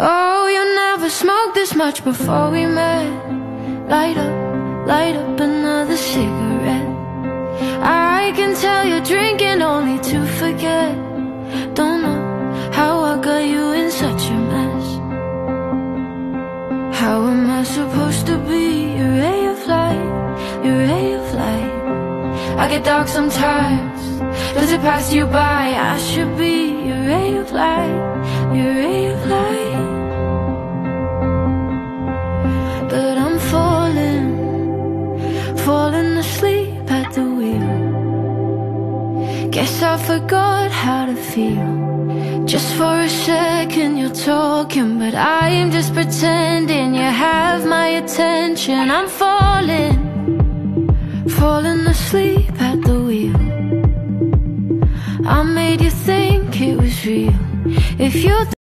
Oh, you never smoked this much before we met. Light up, light up another cigarette. I can tell you're drinking only to forget. Don't know how I got you in such a mess. How am I supposed to be? Your ray of light, your ray of light. I get dark sometimes, does it pass you by? I should be. Your ray of light, your ray of light Guess I forgot how to feel. Just for a second you're talking But I'm just pretending you have my attention. I'm falling, falling asleep at the wheel. I made you think it was real. If you